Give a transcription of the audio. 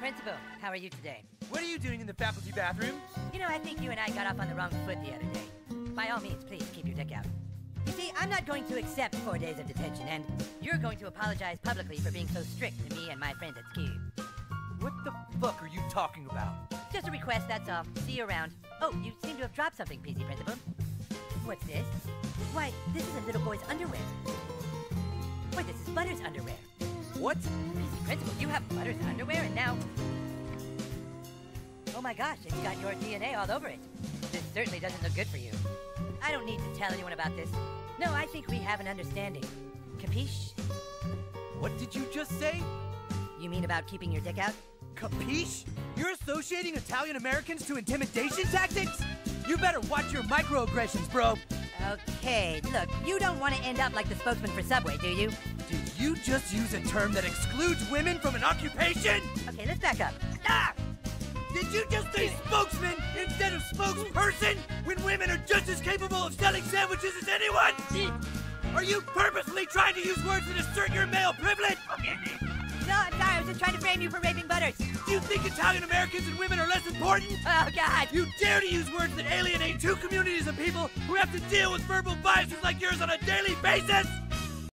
Principal. How are you today? What are you doing in the faculty bathroom? You know, I think you and I got off on the wrong foot the other day. By all means, please keep your dick out. You see, I'm not going to accept four days of detention, and you're going to apologize publicly for being so strict to me and my friends at school. What the fuck are you talking about? Just a request, that's all. See you around. Oh, you seem to have dropped something, PC Principal. What's this? Why, this is a little boy's underwear. Wait, this is Butters' underwear. What? Principal, you have Butters' underwear, and now... Oh my gosh, it's got your DNA all over it. This certainly doesn't look good for you. I don't need to tell anyone about this. No, I think we have an understanding. Capiche? What did you just say? You mean about keeping your dick out? Capiche? You're associating Italian Americans to intimidation tactics? You better watch your microaggressions, bro. Okay, look, you don't want to end up like the spokesman for Subway, do you? Did you just use a term that excludes women from an occupation? Okay, let's back up. Ah! Did you just say spokesman instead of spokesperson when women are just as capable of selling sandwiches as anyone? Are you purposely trying to use words that assert your male privilege? Frame you for raping Butters. Do you think Italian Americans and women are less important? Oh, God. You dare to use words that alienate two communities of people who have to deal with verbal biases like yours on a daily basis?